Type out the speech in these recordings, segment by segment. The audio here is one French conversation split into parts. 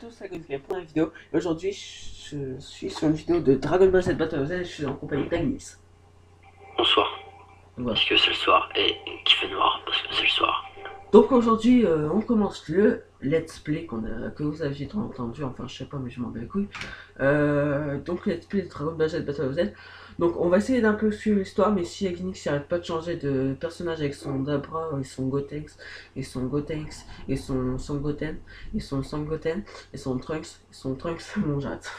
tous, c'est pour la vidéo. Aujourd'hui, je suis sur une vidéo de Dragon Ball Z Battle Royale. Je suis en compagnie d'Agnès. Bonsoir. Voilà. Parce que c'est le soir et qui fait noir parce que c'est le soir. Donc aujourd'hui, euh, on commence le let's play qu'on a, que vous aviez entendu. Enfin, je sais pas, mais je m'en bats les couilles. Euh, donc, let's play de Dragon Ball Z Battle Z. Donc, on va essayer d'un peu suivre l'histoire, mais si Agnix n'arrête pas de changer de personnage avec son Dabra et son Gotenks, et son Gotenks, et son Sangoten, et son Sangoten, et son Trunks, et son Trunks, mon j'arrête.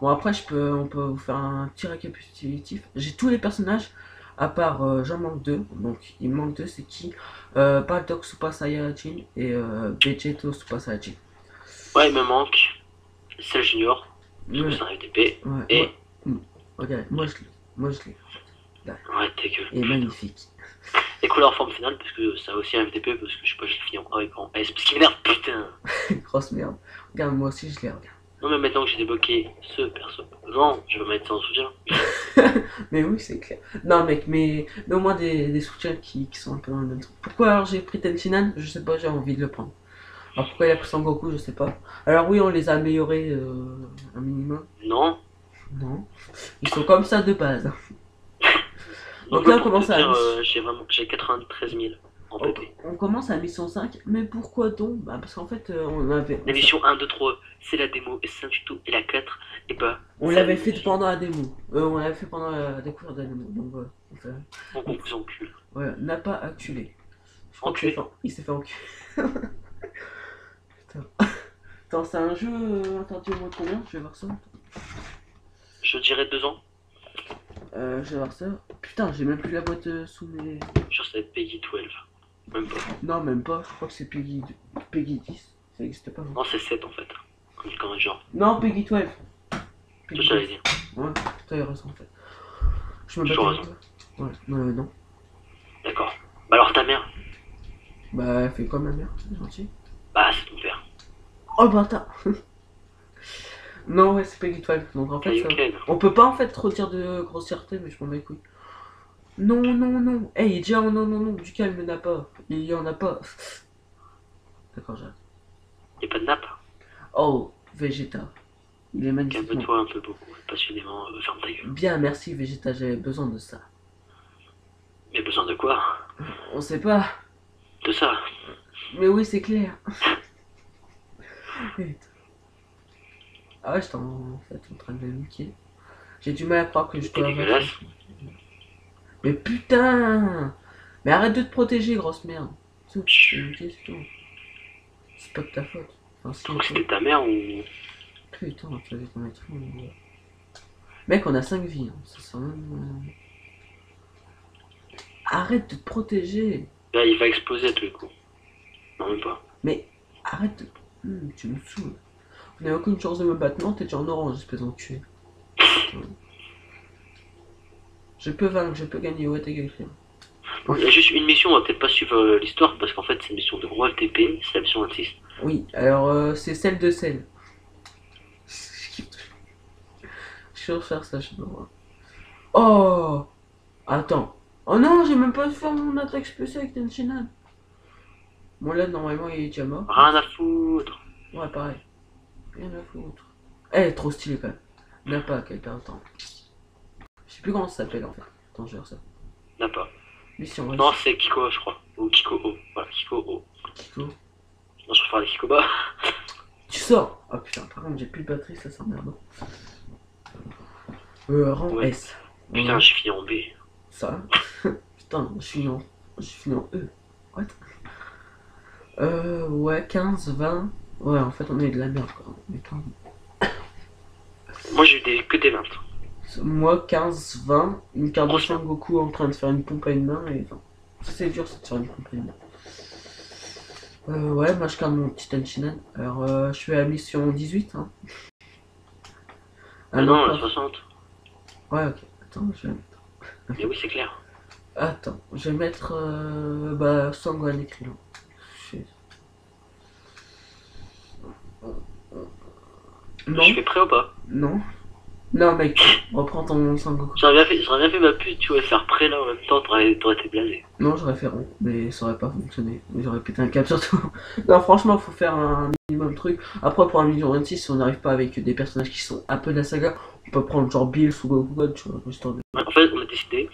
Bon, après, je peux, on peut vous faire un petit récapitulatif. J'ai tous les personnages, à part euh, j'en manque deux. Donc, il me manque deux, c'est qui? Euh, Bardock Super Saiyajin et euh, Vegeto Super Saiyajin. Ouais, il me manque Cell Junior, que Ouais, ouais, Et. ouais. Regarde, moi je l'ai. Moi je l'ai. Ouais, ta gueule. Et magnifique. Et couleur forme finale, parce que ça a aussi un FDP, parce que je sais pas, je l'ai fini en A et en S. Parce qu'il m'énerve, putain Grosse merde. Regarde, moi aussi je l'ai, regarde. Non, mais maintenant que j'ai débloqué ce perso, non, je vais mettre ça en soutien. Mais oui, c'est clair. Non, mec, mais, mais au moins des, des soutiens qui, qui sont un peu dans le même truc. Pourquoi alors j'ai pris Tenshinhan Je sais pas, j'ai envie de le prendre. Alors pourquoi il a pris Sangoku Je sais pas. Alors oui, on les a améliorés euh, un minimum. Non. Non. Ils sont comme ça de base. Donc Donc là, on commence à- j'ai vraiment, j'ai 93 000 en On, PP. on commence à mission 5, mais pourquoi donc? Bah parce qu'en fait, euh, on avait... La mission 1, 2, 3, c'est la démo, et 5 du tout, et la 4, et bah, On l'avait fait pendant la démo. Euh, on l'avait fait pendant la découverte de la démo. Donc voilà. on fait- on vous encule. Voilà, n'a pas acculé. Je crois Enculé. qu'il s'est fait- Il s'est fait enculer. Putain. Attends, c'est un jeu euh, interdit au moins combien? Je vais voir ça. Je dirais 2 ans, Euh, je vais voir ça. Putain, j'ai même plus la boîte euh, sous mes. je sais Peggy 12. Même pas. Non, même pas. Je crois que c'est Peggy, Peggy 10. Ça n'existe pas. non. Non, c'est 7 en fait. Comme, genre. Non, Peggy 12. C'est Peggy ça, j'allais dire. Ouais, t'as raison en fait. Je me battais raison. Ouais, euh, non. D'accord. Bah alors ta mère Bah, elle fait comme ma mère, c'est gentil. Bah c'est ton père. Oh bâtard Non, ouais, c'est Peggy 12. Donc en fait, ça- on peut pas en fait trop dire de grossièreté, mais je m'en les couilles. Non, non, non. Eh, il est déjà en non, non, non. Du calme, il n'y en a pas. Il y en a pas. D'accord, j'arrête. Y'a pas de nappe Oh, Vegeta. Il est magnifique. Calme-toi un peu beaucoup, passionnément, euh, ferme ta gueule. Bien, merci Vegeta, j'avais besoin de ça. Mais besoin de quoi? On sait pas. De ça Mais oui, c'est clair. Ah ouais, j'étais en, en fait en train de me niquer. J'ai du mal à croire que je peux avoir-. Mais putain Mais arrête de te protéger, grosse merde. C'est c'est. C'est pas de ta faute. Enfin, peu. c'était ta mère ou. Putain, tu vas t'en mettre. Mec, on a 5 vies. hein. Ça sent même. euh, Arrête de te protéger. Là, il va exploser à tous les coups. Non, même pas. Arrête de. Hum, tu me saoules. On n'a aucune chance de me battre. Non, t'es déjà en orange, espèce d'enculé. Je peux vaincre, je peux gagner. Ouais, t'es gagné. Bon, il y a juste une mission, on va peut-être pas suivre euh, l'histoire parce qu'en fait, c'est une mission de gros FTP, c'est la mission 26. Oui, alors euh, c'est celle de celle. Je vais refaire ça, je sais pas moi. Oh Attends. Oh non, j'ai même pas fait mon attaque spéciale avec Tenshinhan. Bon là, normalement, il est déjà mort. Rien à foutre. Ouais, pareil. Rien à foutre. Elle est trop stylée quand même. N'a pas qu'elle perd le temps. Je sais plus comment ça s'appelle en fait. Attends, je vais ça. N'a pas. Mission, ouais. Non, c'est Kiko, je crois. Ou Kiko O. Voilà, Kiko O. Kiko. Non, je préfère les Kikoba. Tu sors Oh putain, par contre, j'ai plus de batterie, ça sent merde. Euh, rang Ouais. S. Putain, Ouais. j'ai fini en B. Ça. Putain, je suis en. Je suis en E. What Euh, ouais, 15, 20. Ouais, en fait, on eu de la merde, quoi. Mais quand même. Moi, j'ai eu des... que des 20. Moi, 15, 20. Une carte de Franchement. Goku en train de faire une pompe à une main et 20. Ça, c'est dur, ça, de faire une pompe à une main. Euh, ouais, moi, je garde mon petit Tenshinhan. Alors, euh, je suis à la mission 18, hein. Ah non, la 60. Ouais, ok. Attends, je vais mettre. Mais oui, c'est clair. Attends, je vais mettre. Euh, bah, Sangwan écrit là. Je- Non, Je fais prêt ou pas non. Non, mec, reprends ton Sangoku. J'aurais bien, fait- j'aurais bien fait ma pute, tu vois, faire prêt là en même temps, t'aurais t'aurais été blasé. Non, j'aurais fait rond, mais ça aurait pas fonctionné. J'aurais pété un câble surtout. non, franchement, faut faire un minimum de trucs. Après, pour un million 26, si on n'arrive pas avec des personnages qui sont un peu de la saga, on peut prendre genre Bill ou Goku God, tu vois, histoire de. En fait, on a décidé,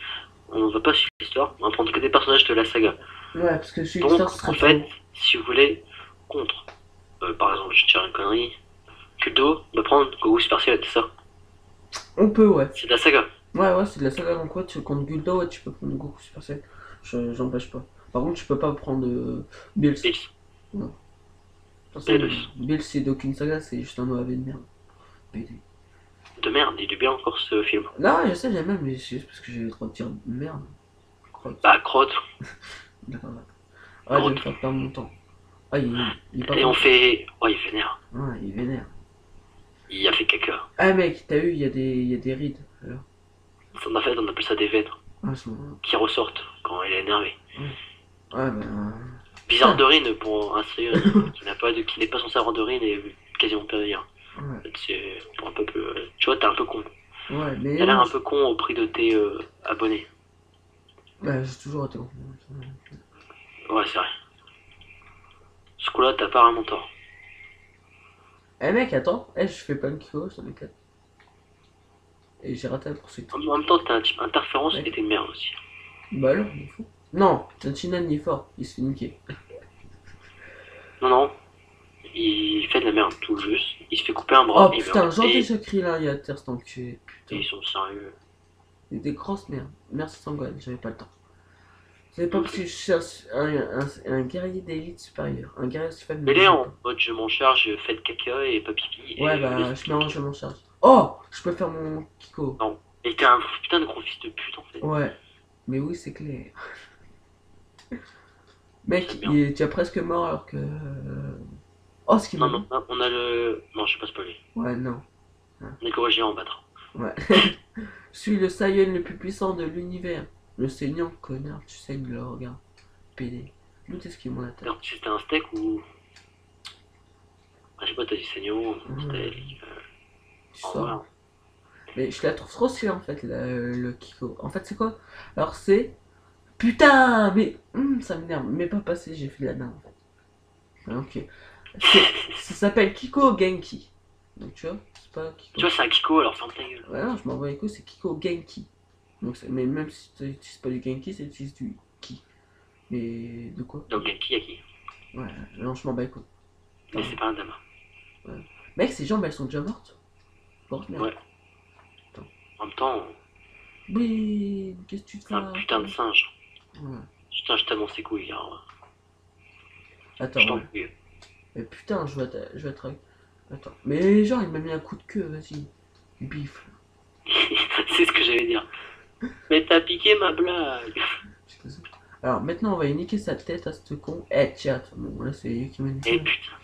on va pas suivre l'histoire, on va prendre que des personnages de la saga. Ouais, parce que je suis Donc, histoire, ce serait en fait, si vous voulez, contre, euh, par exemple, je tire une connerie, Kuldo, on va prendre Goku Super Saiyan, c'est ça On peut, ouais. C'est de la saga. Ouais, ouais, c'est de la saga donc ouais, tu contre Guldo, ouais, tu peux prendre Goku Super Saiyan. Je- J'empêche pas. Par contre, tu peux pas prendre euh, Bills. De façon, Bills. Bills, c'est d'aucune saga, c'est juste un OAV de merde. BD. De merde, il est bien encore ce film. Non, je sais, j'aime même, mais c'est juste parce que j'ai trop de dire merde. Crotte. Bah, crotte. D'accord. Ouais, je vais me faire perdre mon temps. Ah, il, il est pas Et on fait. Ouais, il vénère. Ouais, il vénère. Il a fait caca. Ah, mec, t'as vu, il y, a des- y a des rides. Alors. En fait, on appelle ça des veines Ah, qui ressortent quand il est énervé. Ouais, ben. Bizarre d'urine pour un sérieux qui n'a pas de, qui n'est pas censé avoir d'urine et quasiment pas rien. Ouais, C'est pour un. Tu vois, t'es un peu con. ouais mais. T'as l'air un peu con au prix de tes euh, abonnés. Ouais, j'ai toujours été con. Ouais, c'est vrai. Ce coup-là, t'as pas vraiment tort. Eh, mec, attends. Eh, je fais pas une Kyo, ai quatre. Et j'ai raté la poursuite. En en même temps, t'as un type interférence Ouais. et t'es merde aussi. Bah alors, il est fou. Non, Tanchinan, il est fort. Il se fait niquer. Non, non. Il fait de la merde tout juste. Il se fait couper un bras. Oh putain, j'en ai crié là, il y a terre, cet enculé. et Putain. ils sont sérieux. Des grosses merdes. Merci Sangohan, j'avais pas le temps. C'est pas parce que je cherche un, un, un guerrier d'élite supérieur. Un guerrier supérieur. Mais les en mode je m'en charge, faites caca et pas pipi. Ouais, et, bah, je m'en je m'en charge. Oh Je peux faire mon Kiko. Et t'es un putain de gros fils de pute en fait. Ouais. Mais oui, c'est clair. Mec, il est déjà presque mort alors que. euh, Oh, ce qui Non, non, on a le. Non, je sais pas spoiler. Ouais, non. On est corrigé en battre. Ouais. je suis le Saiyan le plus puissant de l'univers. Le saignant, connard, tu saignes le regard. PD. D'où est-ce qu'il mon attaque c'était un steak ou? Ah, je sais pas, t'as dit saignon, Mhm. steak. euh, Tu sors. Mais je la trouve trop stylée en fait, le, le Kiko. En fait, c'est quoi? Alors, c'est. Putain Mais. hum, ça m'énerve. Mais pas passé, j'ai fait de la merde en fait. Ah, Ok. Ça s'appelle Kiko Genki. Donc, tu vois, c'est pas Kiko. Tu vois, c'est un Kiko, alors ferme ta gueule. Ouais, non, je m'en bats les c'est Kiko Genki. Donc, c'est- mais même si tu n'utilises pas du Genki, c'est utilises du Ki. Mais de quoi? Donc, Genki Yaki. Ouais, non, je m'en bats couilles. Mais c'est pas un dama. Mec, ces jambes, elles sont déjà mortes. Mortes, merde. Ouais. En même temps, Oui, qu'est-ce que tu fais un putain de singe. Ouais. Putain, je t'annonce ses couilles. hein. Attends, Je ouais. Mais putain, je vais être, je vais être Attends. Mais genre, il m'a mis un coup de queue, vas-y. Bif. c'est ce que j'allais dire. Mais t'as piqué ma blague. Alors, maintenant, on va y niquer sa tête à ce con. Eh, chat. Bon, là, c'est lui qui m'a Et niqué. putain,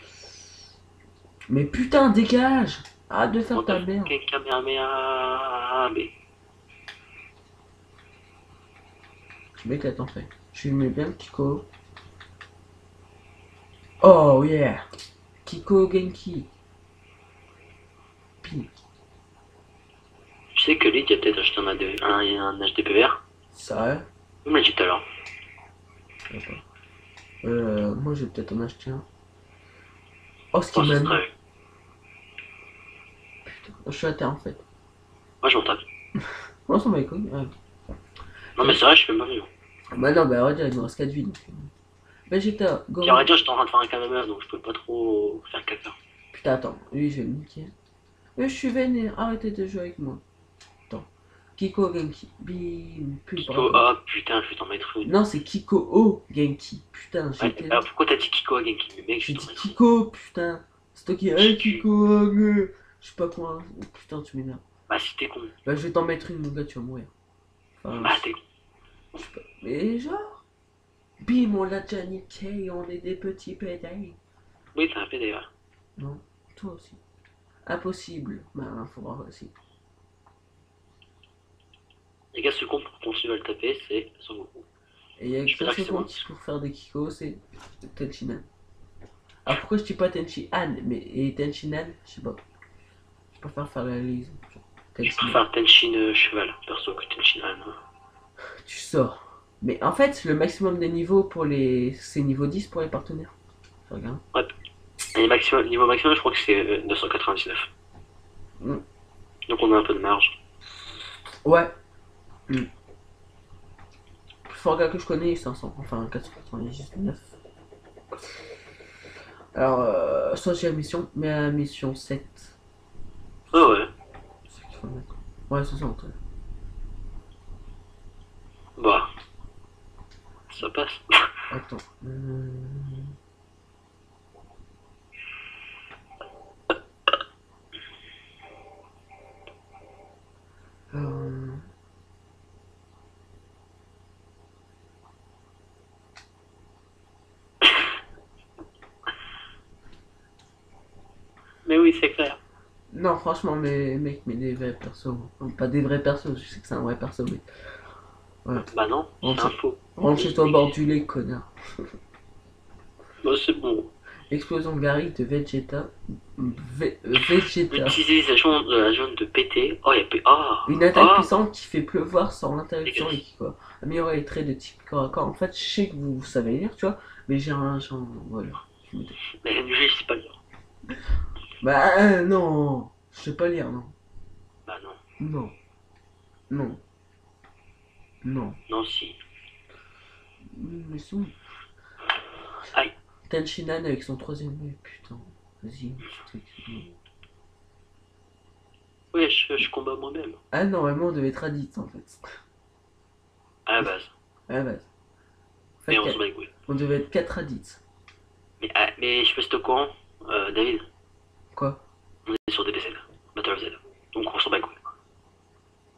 Mais putain, dégage Arrête de faire on ta merde. Kamehameha. Mais m'éclate en fait. Je lui mets bien Kiko. Oh yeah Kiko Genki. Tu sais que Lyd, il a peut-être acheté un, un, un HDPVR. Ça, Il me l'a dit tout à l'heure. Euh, moi, je vais peut-être en acheter un. Oh, ce Oh, qui m'a serait- Putain, je suis à terre en fait. Moi, je m'en tape. Moi, ça m'a les couilles. Ouais. Non, mais c'est vrai, je même pas venu. Bah non, bah, on va dire, il me reste 4 vies. Donc... euh. Vegeta, Puis, Goro. on va dire, j'étais en train de faire un Kamehameha, donc je peux pas trop faire caca. Putain, attends, lui, je vais le niquer. Mais je suis vénère, arrêtez de jouer avec moi. Kiko Genki. Bim, plus Kiko, ah putain, je vais t'en mettre une. Non, c'est Kiko O Genki. Putain, Ouais, alors, pourquoi t'as dit Kiko Genki Mais mec, je dit une. Kiko, putain. C'est toi qui. Hey Kiko, je sais pas quoi. Oh, Putain, tu m'énerves. Bah, si t'es con. Bah, je vais t'en mettre une, mon gars, tu vas mourir. Enfin, Bah, t'es con. je sais pas. Mais genre. Bim, on l'a déjà niqué, on est des petits pédales. Oui, t'as un d'ailleurs. Non, toi aussi. Impossible. Bah, faudra aussi. Les gars, ce con pour continuer à le taper, c'est Son Goku. Et il y a Je peux qu'un dire que c'est seul moi. qui pour faire des Kiko, c'est Tenchinan. Alors pourquoi je dis pas Tenchi Han mais et Tenchinan, je sais pas. Je préfère faire la liaison. Je préfère Tenshin euh, cheval, perso, que Tenshin Han. Tu sors. Mais en fait, le maximum des niveaux pour les. C'est niveau 10 pour les partenaires. Je regarde. Et maximum, niveau maximum, je crois que c'est euh, 999. Mm. Donc on a un peu de marge. Ouais. Le plus fort gars que je connais est 500. Enfin, 499. Alors, euh, soit j'ai la mission, mais à la mission 7. Ah ouais. C'est qu'il faut mettre. Ouais, 60. ouais. Bah. Ça passe. Attends. Hmm. Euh, Mais oui, c'est clair. Non, franchement, mais mec, mais des vrais persos. Enfin, Pas des vrais persos, je sais que c'est un vrai perso, mais. Bah non, On c'est un faux. Rentre chez toi bord du lait, connard. Bah c'est bon. Explosion Gary de Vegeta. Ve- euh, Vegeta. Utilisation de la zone de PT. Oh, y a. Ah Une attaque ah. puissante qui fait pleuvoir sans l'interruption et qui quoi. Améliorer les traits de type corps à corps. En fait, je sais que vous, savez lire, tu vois, mais j'ai un. un- Voilà. Mais je sais pas lire. Bah euh, non Je sais pas lire, non. Bah non. Non. Non. Non. Non, si. Mais c'est bon. Aïe. Tenshinhan avec son troisième œil, putain. Vas-y. Ouais, je, je combats moi-même. Ah, normalement, on devait être addict en fait. À la base. À la base. En fait, Et on se bat couilles. on devait être 4 addicts. Mais, ah, mais je t'es au courant, euh, David, Quoi on est sur DBZ, Battle of Z. Donc on s'en bat les couilles.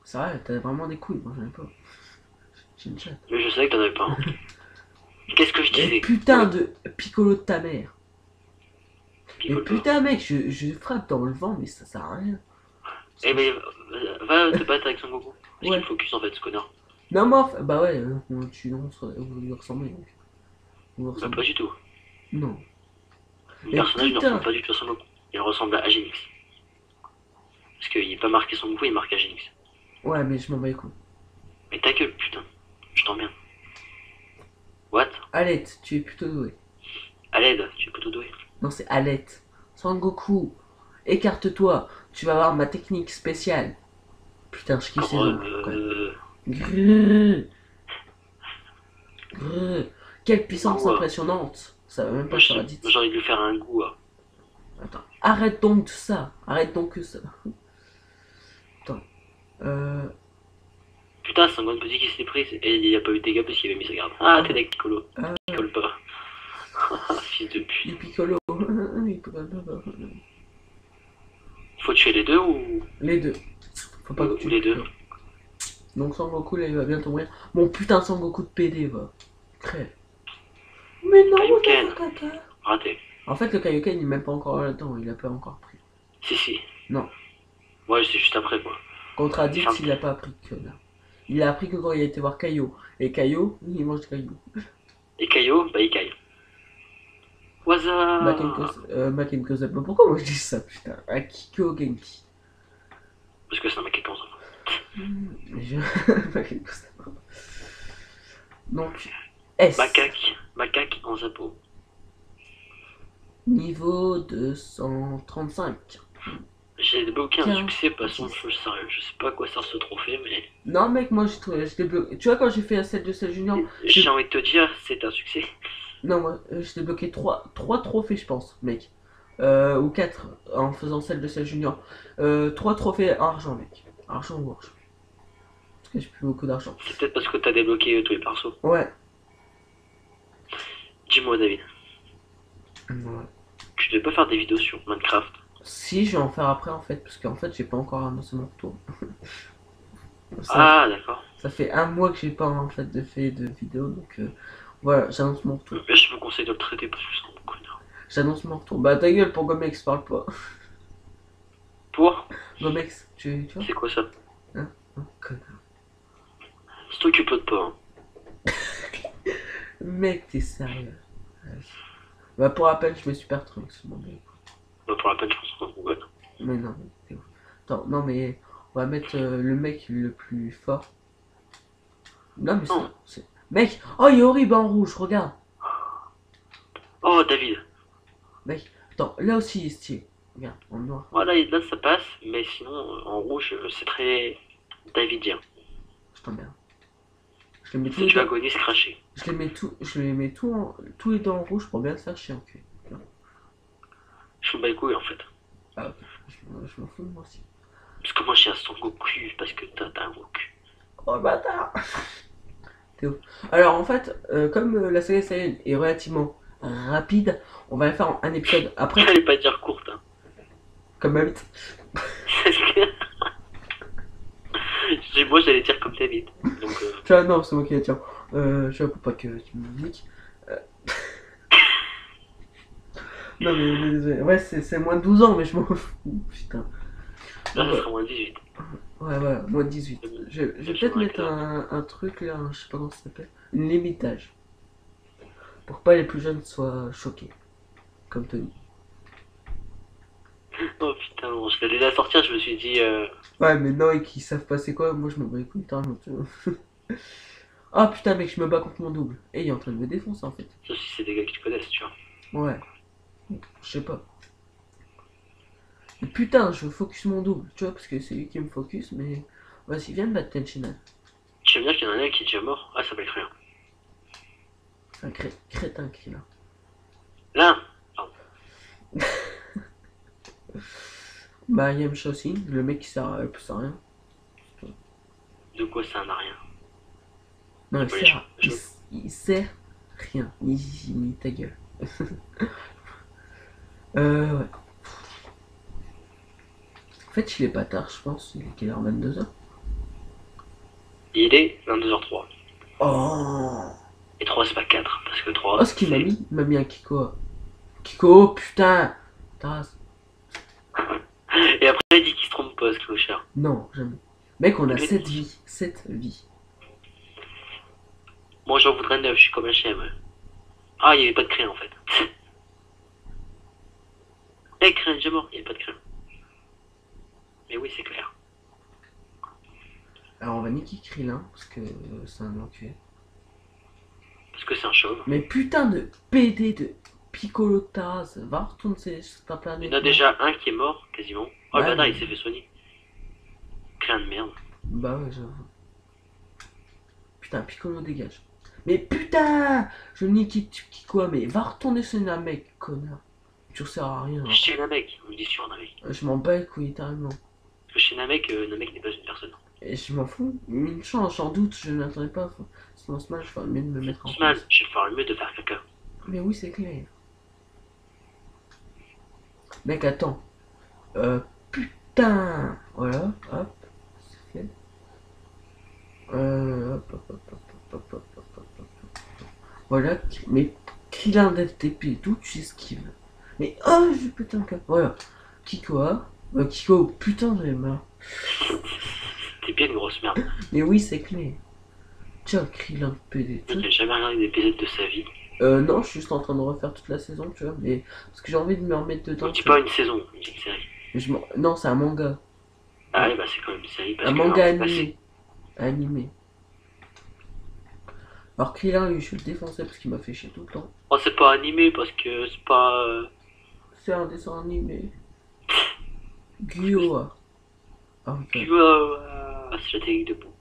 C'est vrai, t'as vraiment des couilles, moi j'en ai pas. J'ai une chatte. Mais je savais que t'en avais pas. hein. Qu'est-ce que je Et disais putain de piccolo de ta mère. Piccolo. putain mec, je, je frappe dans le vent, mais ça sert à rien. Eh mais euh, va te battre avec Son Goku. Parce Ouais. qu'il focus en fait ce connard. Non, moi, bah ouais, euh, on- tu non, vous lui ressemblez donc. Lui Bah, pas du tout. Non. Le Mais personnage ne ressemble pas du tout à Son Goku. Il ressemble à Agenix. Parce qu'il n'est pas marqué Son Goku, il marque Agenix. Ouais, mais je m'en bats les couilles. Mais ta gueule, putain. Je t'emmerde. What? Alette, tu es plutôt doué. L'aide, tu es plutôt doué. Non, c'est Alette. Sangoku, écarte-toi, tu vas voir ma technique spéciale. Putain, je kiffe ces noms. Quelle puissance impressionnante. Ça va même pas la j'ai dite. j'ai envie de lui faire un goût. Attends. Arrête donc ça. Arrête donc ça. Attends. Euh... Putain, c'est un grand petit qui s'est pris et il a pas eu de dégâts parce qu'il avait mis sa garde. Ah, t'es avec Piccolo. Ah. Piccolo pas. Fils de pute. Il piccolo. Faut tuer les deux ou? Les deux. Faut pas que tu les deux. Donc Sangoku là il va bientôt mourir. Mon putain de Sangoku de PD va. Crève. Mais non. Raté. En fait le Kaioken il est même pas encore là-dedans, il a pas encore pris. Si, si. Non. Ouais, c'est juste après quoi. Ferme. il a pas appris que là. Il a appris que quand il a été voir Kaio. Et Kaio, il mange Kaio. Et Kaio, bah il caille. Waza Makenko, euh, Makenko Zappa. Pourquoi moi je dis ça putain? Akiko Genki? Parce que c'est un qui pense. Je... Makenko Zappa. Donc, S. Macaque. Macaque en zappo. Niveau 235. J'ai débloqué un succès feu sérieux. Je sais pas à quoi sert ce trophée, mais. Non mec, moi j'ai trouvé, je débloqué. Tu vois quand j'ai fait la 7 de 16 junior, J'ai envie de te dire, c'est un succès. non moi euh, j'ai débloqué 3, trois trophées je pense, mec. Euh, ou 4 en faisant celle de 16 junior. Euh, 3 trophées argent mec. Argent ou argent. Parce que j'ai plus beaucoup d'argent. C'est peut-être parce que t'as débloqué euh, tous les persos. Ouais. Dis-moi, David, ouais. tu devais pas faire des vidéos sur Minecraft Si, je vais en faire après en fait, parce qu'en fait j'ai pas encore annoncé mon retour. Ah, d'accord. ça fait un mois que j'ai pas en fait de fait de vidéo, donc euh, voilà, j'annonce mon retour. Mais je me conseille de le traiter parce que c'est un connard. J'annonce mon retour. Bah ta gueule pour Gomex, parle pas. Pour Gomex, tu, tu vois? C'est quoi ça? Hein, connard. C'est toi qui upload pas. Hein. Mec, t'es sérieux. Ouais. Bah pour rappel, je suis perdu. c'est bon, mais- Bah, pour la peine, je pense qu'on Google. Mais non, mais. Attends, non mais On va mettre euh, le mec le plus fort. Non, mais c'est. Mec, oh, il est horrible en rouge, regarde. Oh, David. Attends, là aussi, il est stylé. Regarde, en noir. Voilà, là, ça passe, mais sinon, en rouge, euh, c'est très Davidien. Je t'emmerde. Je les mets. Je les tout, je les mets tout en, tous les deux en rouge pour bien te faire chier en cul. Je me bats les couilles, en fait. Ah ok, je, m'en- je m'en fous moi aussi. Parce que moi, j'ai un son Goku, parce que t'as un Goku. Oh bâtard T'es ouf. Alors en fait, euh, comme euh, la série Saiyan est relativement rapide, on va la faire en un épisode après, J'allais pas dire courte, hein. comme ma bite. J'ai- moi, j'allais dire comme David. Donc, euh, Tu vois, non, c'est moi qui la tiens. Euh, pas que tu me niques. Euh. non mais, mais désolé. ouais, c'est moins de 12 ans, mais je m'en fous. Putain. là, ça Ouais. sera moins 18. Ouais, voilà, moins de 18. Je, je vais peut-être mettre un, un truc là, je sais pas comment ça s'appelle, une limite d'âge. Pour pas les plus jeunes soient choqués. Comme Tony. Oh putain, bon, je l'allais la sortir, je me suis dit. Euh... Ouais, mais non, et qui savent pas c'est quoi, moi je me bats les couilles. Ah putain, mec, je me bats contre mon double. Et il est en train de me défoncer en fait. Sauf si c'est des gars que tu connaisses, tu vois. Ouais. Je sais pas. Et putain, je focus mon double, tu vois, parce que c'est lui qui me focus, mais. Vas-y, viens me battre Tenshinhan. Tu veux bien qu'il y en a un qui est déjà mort Ah, ça s'appelle rien. C'est un cré- crétin qui est là. Là Bah, Yam Shaoxin, le mec qui sert à plus à rien. De quoi ça n'a rien? Non, il sert, je- il, il sert rien. Il, il, il- ta gueule. euh, ouais. En fait, il est pas tard, je pense. Il est quelle heure? 22h Il est 22h03. Oh Et 3, c'est pas 4, parce que 3. Oh, ce qu'il m'a mis Il m'a mis un Kiko. Kiko, putain Taras. Et après, il dit clochard. Non, jamais. Mec, on a Mais- 7 vies. 7 vies. Moi, j'en voudrais 9, je suis comme un chien, ouais. Ah, il n'y avait pas de crayon en fait. Eh, crayon, j'ai mort, il n'y avait pas de crayon. Mais oui, c'est clair. Alors, on va niquer Krillin, parce que euh, c'est un enculé. Parce que c'est un chauve. Mais putain de PD de Piccolo. Va retourner sur ta planète. Il y en a déjà un qui est mort, quasiment. Oh, Ouais, le bâtard, mais- il s'est fait soigner. De merde. Bah ouais, j'avoue. Putain, Piccolo dégage? Mais putain Je nique Kiko, mais va retourner sur mec, connard. Tu sers à rien. hein. Chez Namek, on me dit sur Namek. Je m'en bats les couilles, littéralement. Chez Namek, euh, Namek n'est pas une personne. Et je m'en fous. Une chance, j'en doute, je n'attendais pas. Sinon, Smash, ferait mieux de me mettre en Sman, place. je le mieux de faire caca. Mais oui, c'est clair. Mec, attends. Euh, putain Voilà, hop. Voilà, mais qu'il a tout, tu sais ce qu'il veut. Mais oh, je putain de cap. Voilà. Kikoa. Euh, Kiko, putain, j'en ai marre. T'es bien une grosse merde. Mais oui, c'est clair. Tiens, Krillin PD. n'as jamais regardé d'épisode de sa vie Euh, non, je suis juste en train de refaire toute la saison, tu vois. Mais parce que j'ai envie de me remettre dedans. Tu pas une saison, une série. Je non, c'est un manga. Ah ouais, bah c'est quand même une série. Parce un manga animé. Animé. Alors Krillin, lui, je vais le défoncer parce qu'il m'a fait chier tout le temps. Oh, c'est pas animé parce que c'est pas. euh, C'est un dessin animé. Gyo. Ah, ok. Tu vois, euh, c'est la technique de bout.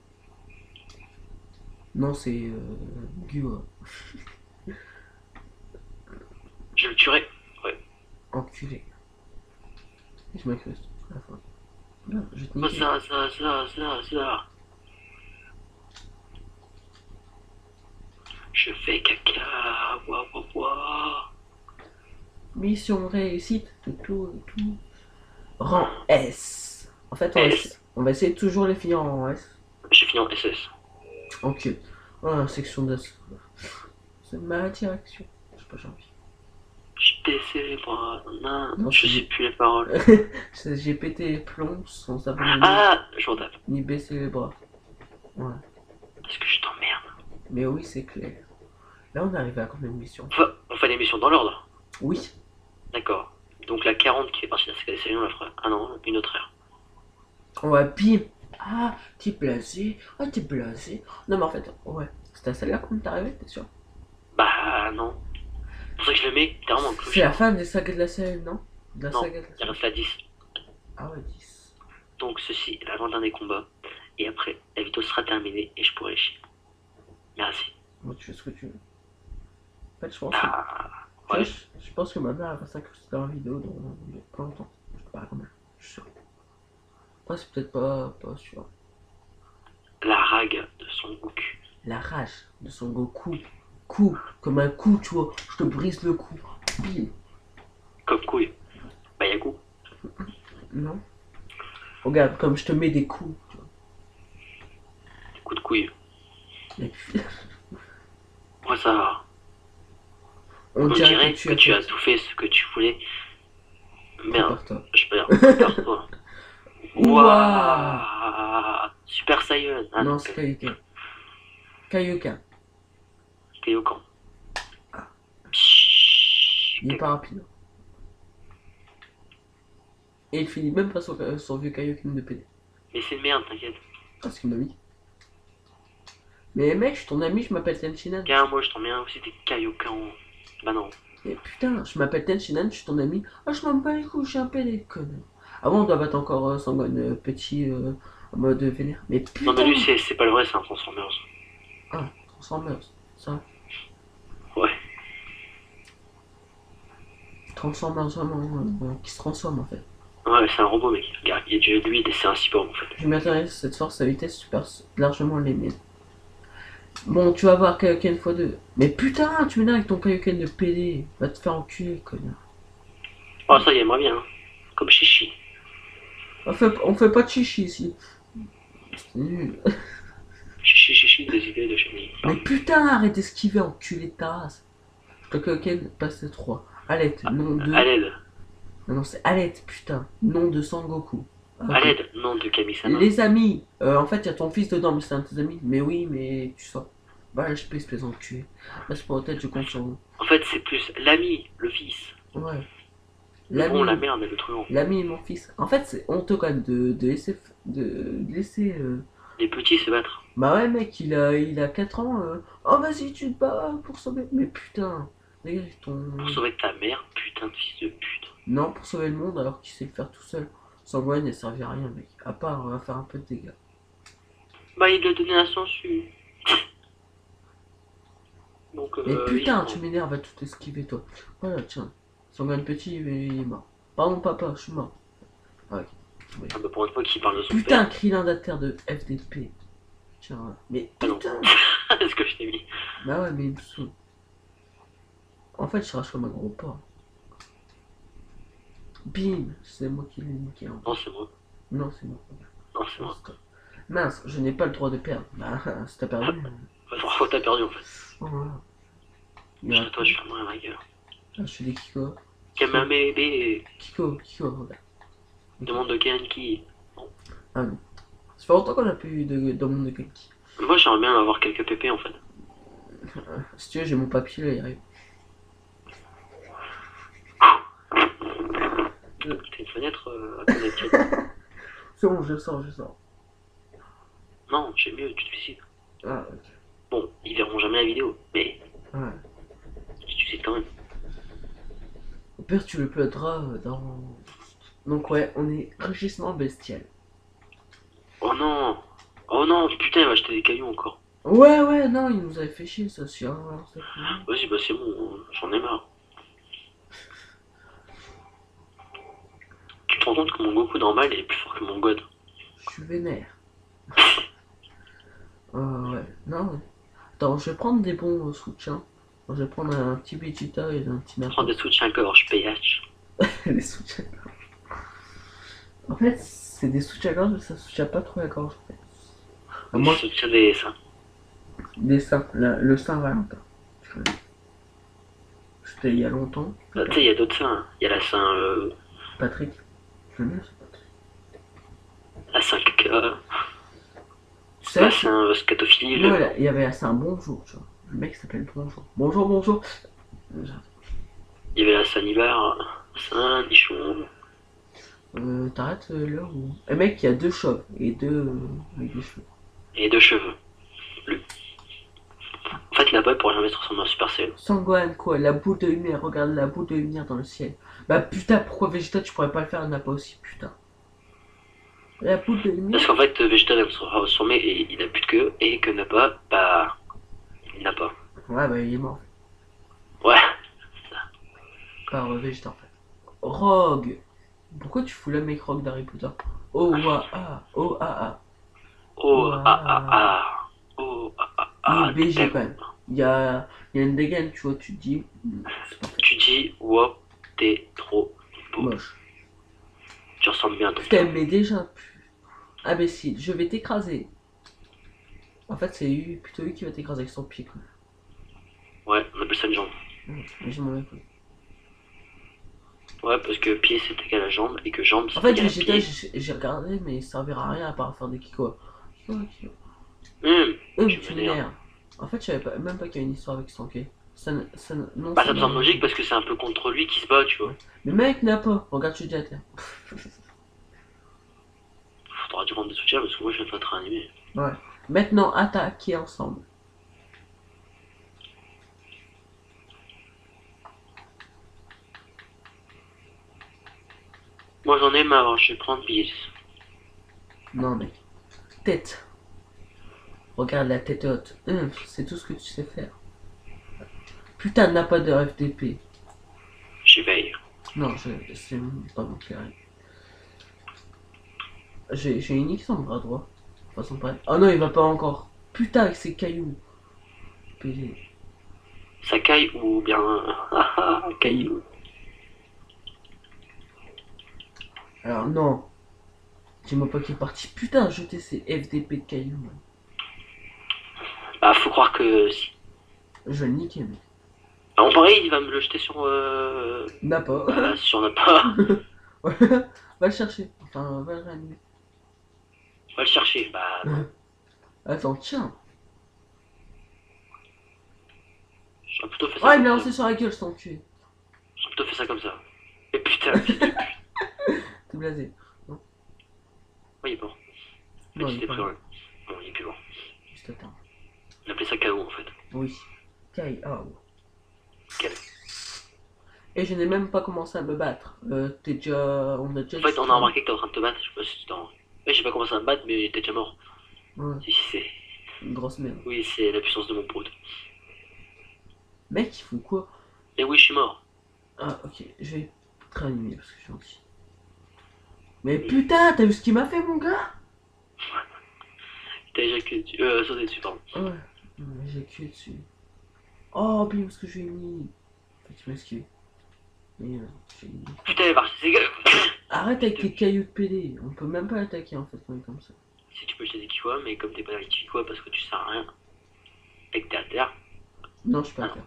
Non, c'est euh, Gyo. Je le tuerai. Enculé. Je m'incruste à la fin. Non, je vais te Oh, niquer. ça, ça, ça, ça, ça. Je fais caca. Waouh, waouh, waouh. Mission réussite, tout, tout, tout. Rang S. En fait, on va, S. essa- on va essayer de toujours les finir en S. J'ai fini en SS. Ok. Voilà, section d'assaut. C'est ma direction. Je sais pas, j'ai envie. J'ai baissé les bras. Non, Non, je sais plus les paroles. J'ai pété les plombs sans abandonner Ah, tape. ni baisser les bras. Ouais. Parce que je t'emmerde. Mais oui, c'est clair. Là, on est arrivé à combien de missions? On fait- On fait l'émission dans l'ordre. Oui. D'accord. Donc la 40 qui est partie de la série, on la fera. Ah non, une autre heure. Ouais, bim. Ah, t'es blasé. Ah, t'es blasé. Non, mais en fait, ouais. C'était à celle-là quand t'es arrivé, t'es sûr? Bah non. C'est pour ça que je le mets, t'es vraiment un C'est la fin des sagas de la série, non? De la Non, saga de la Il série. reste la 10. Ah ouais, 10. Donc ceci est l'avant-dernier combat. Et après, la vidéo sera terminée et je pourrai les chier. Merci. Moi, tu fais ce que tu veux. En fait, je pense que, Ah, ouais. vois, je, je pense que ma mère elle va s'incruster dans la vidéo dans, pas longtemps. Je sais pas combien. Je suis sûr. Après, c'est peut-être pas, pas sûr. La rague de son Goku. La rage de son Goku. Coup, comme un coup, tu vois. Je te brise le cou. Bim. Comme couille. Bah y'a goût. Non Regarde, comme je te mets des coups. tu vois. Coup de couille. Et puis, Moi ça va. on On dirait que tu que as tu fait as tout fait ce que tu voulais. Merde, Prépare-toi. je peux dire. toi. Ouah Ouah Super Saiyan. Ah, Non, c'est Kaioken. Kaioken. Camp. Il est pas rapide. Et il finit même pas son, euh, son vieux Kaioken de PD. Mais c'est une merde, t'inquiète. Ah, ce qu'il m'a mis. Mais mec, je suis ton ami, je m'appelle Tenshinhan. Gars, moi je t'en mets un aussi, t'es Kaiokan. Bah non. Mais putain, je m'appelle Tenshinhan, je suis ton ami. Ah, je m'en bats les couilles, je suis un PD, connard. Ah bon, on doit battre encore euh, Sangon euh, petit euh, en mode vénère. Mais putain Non, mais lui, c'est c'est pas le vrai, c'est un Transformers. Ah, Transformers, ça. Ouais. Transformers vraiment, euh, qui se transforme en fait. Ouais, c'est un robot, mec. Regarde, il du lui, et c'est un cyborg en fait. Je m'intéresse cette force à vitesse super largement les miennes. Bon, tu vas voir Kaioken x2. Mais putain, tu m'énerves avec ton Kaioken de PD. Va te faire enculer, connard. Oh, ça, il aimerait bien. hein. Comme Chichi. On fait, on fait pas de chichi ici. C'est nul. Chichi, chichi, des idées de chenille. Mais putain, arrête d'esquiver, enculé de ta race. Kaioken passe de 3. Alette, nom de. Non, non, c'est Alette, putain. Nom de Sangoku. Ok. À l'aide. Nom de Kami-sama. Les amis, euh, en fait, il y a ton fils dedans, mais c'est un de tes amis. Mais oui, mais tu sors. Bah, je peux espèce d'enculé. Là, c'est pour tête, je compte sur vous. En fait, c'est plus l'ami, le fils. Ouais. L'ami, bon, la merde et le truand. l'ami et mon fils. En fait, c'est honteux quand même de, de laisser. De, de laisser. euh, Les petits se battre. Bah ouais, mec, il a, il a 4 ans. euh, Oh, vas-y, tu te bats pour sauver. Mais putain, ton. Pour sauver ta mère, putain de fils de pute. Non, pour sauver le monde alors qu'il sait le faire tout seul. Sangwan, elle servait à rien, mec. À part euh, faire un peu de dégâts. Bah, il a donné la censure. Donc, Mais euh, putain, tu m'énerves à tout esquiver, toi. Voilà, tiens. Sangwan petit, il est il est mort. Pardon, papa, je suis mort. Ah. Oui. Ah bah, pour une fois qu'il parle de son Putain, Krillin d'Ater de FDP. Tiens, voilà. mais Ah putain. père. ce que je t'ai mis. Bah ouais, mais il me saoule. En fait, je rage comme un gros porc. Bim, c'est moi qui l'ai niqué. en- Non, c'est moi. Non, c'est moi. Non, c'est moi. Mince, je n'ai pas le droit de perdre. Bah, si t'as perdu. Enfin, t'as perdu en fait. oh, voilà. Toi, je fermerai ma gueule. Ah, je fais des Kiko. Kamame bébé, Kiko, Kiko, regarde. demande de Genki. Ah non. Ça fait longtemps qu'on a plus eu de, de monde de Genki. Moi, j'aimerais bien avoir quelques pépés en fait. Si tu veux, j'ai mon papier là, il arrive. T'as une fenêtre euh, à tienne. C'est bon, je sors, je sors. Non, j'ai mieux, tu te suicides. Ah, ok. Bon, ils verront jamais la vidéo, mais Ouais. tu te suicides quand même. Au pire, tu le plaidras euh, dans. Donc, ouais, on est régissement bestial. Oh non Oh non, putain, il va acheter des cailloux encore. Ouais, ouais, non, il nous avait fait chier, ça, si, hein. Vas-y, bah c'est bon, j'en ai marre. Tu te rends compte que mon Goku normal est plus fort que mon God Je suis vénère. Ah ouais, non. Attends, je vais prendre des bons euh, soutiens. Je vais prendre un petit Vegeta et un petit Prends Nappa. des soutiens-gorge PH. des soutiens En fait, c'est des soutiens-gorge, mais ça soutient pas trop la gorge, en fait. Ah, moi, Soutien des seins. des seins, la- le Saint-Valentin. C'était il y a longtemps. Bah, tu sais, il y a d'autres seins. Il y a la sein, euh, Patrick. J'aime bien ce Patrick. la sein caca, Tu sais, la sein euh, scatophile. Il y avait assez un bonjour, tu vois. Le mec s'appelle Bonjour. Bonjour, bonjour. Il y avait la la sein nichon. Euh, T'arrêtes euh, là où. Un mec qui a deux chauves et deux euh, avec des cheveux. Et deux cheveux. En fait, Nappa pourrait jamais se transformer en Super Saiyan. Sangohan, quoi, la boule de lumière, regarde la boule de lumière dans le ciel. Bah putain, pourquoi Vegeta tu pourrais pas le faire, n'a pas aussi, putain. La boule de lumière. Parce qu'en fait, Vegeta se transformer et il a plus de queue, et que Nappa, bah. Il n'a pas. Ouais, bah il est mort. Ouais. Par euh, Vegeta en fait. Rogue. Pourquoi tu fous la mec Rogue d'Harry Potter? Oh, ah, ah, oh, ah, ah. Oh, ah, ah, ah. Oh, ah, ah. Il est BG quand même. Il y a, il y a une dégaine, tu vois, tu te dis. Tu dis, wow, t'es trop beau. moche. Tu ressembles bien à ton Je t'aime, mais déjà. pu- Imbécile, je vais t'écraser. En fait, c'est lui- plutôt lui qui va t'écraser avec son pied. Quoi. Ouais, on appelle ça une jambe. Mais je m'en vais pas. Ouais, parce que pied c'est égal à jambe, et que jambe c'est En fait, égal à Vegeta, pied. j'ai j'ai regardé, mais il servira à rien à part faire des kikos. Ok. Hum, Hum, Tu m'énerves. En fait, je savais pas, même pas qu'il y a une histoire avec Stanké. Ça, ça, non, Bah, ça me semble logique parce que c'est un peu contre lui qui se bat, tu vois. Mais mec n'a pas. Regarde, je suis déjà à terre. Faudra du rendre des soutiens parce que moi je viens de te réanimer. Maintenant, attaquer ensemble. Moi j'en ai marre, je vais prendre Bills. Non, mec. Tête. Regarde la tête haute. Hum, c'est tout ce que tu sais faire. Putain, n'a pas de FDP. J'éveille. Non, je- c'est pas mon carré. J'ai j'ai une X en bras droit. De façon, pareil. Oh non, il va pas encore. Putain, avec ses cailloux. PG. Sakai ou bien. Caillou. Alors, non. Dis-moi pas qu'il est parti. Putain, jeter ses FDP de cailloux. man. Bah, faut croire que si. Je vais le niquer, mec. En pareil, il va me le jeter sur. Euh... N'a pas. Bah, si on n'a pas. va le chercher. Enfin, va le réanimer. Va le chercher. Bah, non. Attends, tiens. J'aurais plutôt fait ça. Ouais, il me l'a lancé sur la gueule, je t'enculé. J'aurais plutôt fait ça comme ça. Mais putain, pute. T'es blasé. Ouais, il est mort. Non, Petit il est plus loin. Bon, il est plus loin. Juste attends. On appelait ça KO en fait. Oui. Kai. Et je n'ai même pas commencé à me battre. Euh, t'es déjà. On a déjà. En fait, on a remarqué que t'es en train de te battre. Je sais pas si tu t'en. Ouais, j'ai pas commencé à me battre, mais t'es déjà mort. Ouais, Si, c'est. une grosse merde. Oui, c'est la puissance de mon pote. Mec, il faut quoi? Et oui, je suis mort. Ah, ok. Je vais te réanimer parce que je suis gentil. Mais putain, t'as vu ce qu'il m'a fait, mon gars? T'as éjaculé dessus. Euh, sauté dessus, pardon. Ouais. J'ai tué dessus. Oh, bim, ce que je lui ai mis. Fait, m'a esquivé. Mais euh, j'ai. Putain, c'est gueule. Arrête avec tes cailloux de PD. On peut même pas l'attaquer en fait quand est comme ça. Si tu peux jeter des Kikwa, mais comme t'es pas avec Kikwa parce que tu sers à rien. Et que t'es à terre. Non, je peux pas le faire.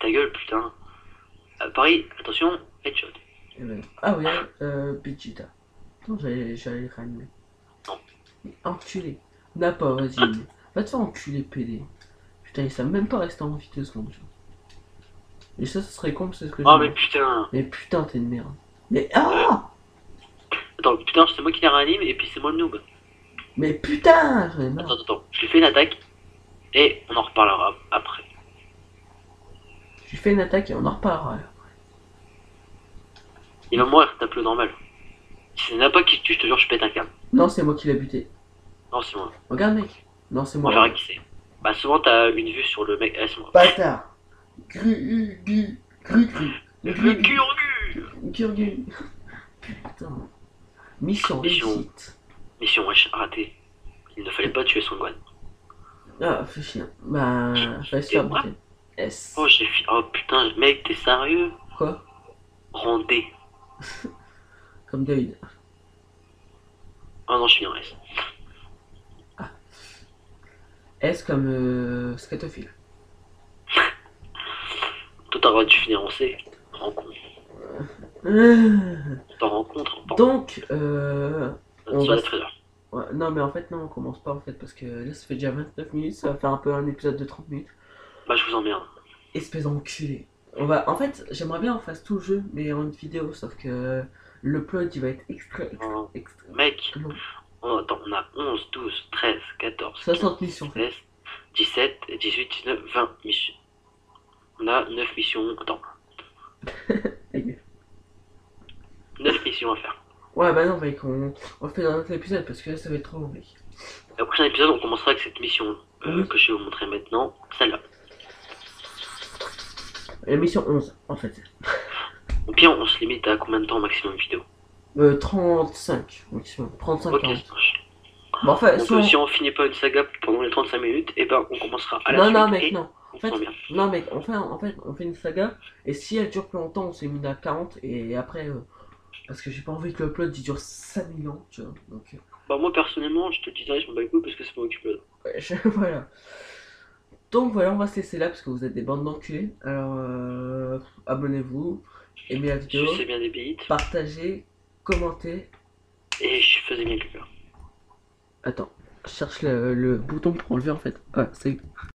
Ta gueule, putain. Euh, pareil, attention, headshot. Eh ben, Ah oui, euh, Vegeta. Non, j'allais le réanimer. Non. Mais Enculé. N'a pas, vas-y. Va te faire enculer, PD. Putain, il savent même pas rester en vie deux secondes. tu vois. Et ça, ce serait con, c'est ce que Oh, je mais putain. Mais putain, t'es une merde. Mais ah Attends, putain, c'est moi qui les réanime et puis c'est moi le noob. Mais putain. Attends, attends, attends. Je lui fais une attaque et on en reparlera après. Je lui fais une attaque et on en reparlera. Il va mourir, tape le normal. Si c'est pas qui tue, je te jure, je pète un câble. Non, c'est moi qui l'ai buté. Non, c'est moi. Regarde, mec. Non, c'est On moi. verra qui c'est. Bah, souvent, t'as une vue sur le mec. Bâtard. Gru, gru, gru, gru. Le gru. Putain. Mission Mission. réussite. Mission wesh, raté. Il ne fallait pas tuer son guan. Ah, fais chier. Bah, fallait se faire buter. S. Oh, j'ai fi... Oh putain, mec, t'es sérieux? Quoi? Rendez. Comme David. Oh non, je suis en S. S comme euh, Scatophile. Le droit de finir en C. Rencontre. Euh, T'en rencontres. Donc, euh, on va ouais, non, mais en fait, non, on commence pas en fait, parce que là, ça fait déjà 29 minutes, ça va faire un peu un épisode de 30 minutes. Bah, je vous emmerde. Espèce d'enculé. On va, en fait, j'aimerais bien qu'on fasse tout le jeu, mais en une vidéo, sauf que Le plot, il va être extra, extra, Oh, extra Mec. Oh, attends, on a 11, 12, 13, 14, 60 missions. 16, 17, 18, 19, 20 missions. On a 9 missions. Attends, 9 missions à faire. Ouais, bah non, mec, on, on le fait dans un autre épisode parce que là, ça va être trop long, mec. Au prochain épisode, on commencera avec cette mission euh, Oui. que je vais vous montrer maintenant. Celle-là. La mission 11, en fait. Ou bien on se limite à combien de temps maximum vidéo Euh, 35, maximum. 35, Ok, 40. ça marche. Bon, enfin, Donc, soit- euh, si on finit pas une saga pendant les 35 minutes, et ben on commencera à la Non, suite non, mec, non. on En fait, non, mec, on fait, en fait, on fait une saga, et si elle dure plus longtemps, on s'est mis à 40, et après, euh, parce que j'ai pas envie que le plot il dure 5000 ans, tu vois. Donc, euh, Bah moi personnellement, je te dirais, je m'en bats parce que c'est ouais, je- voilà. Donc voilà, on va se laisser là parce que vous êtes des bandes d'enculés. Alors, euh, abonnez-vous, aimez la vidéo, bien des partagez, commentez. et je faisais bien que Attends, je cherche le, le bouton pour enlever en fait. Ah, c'est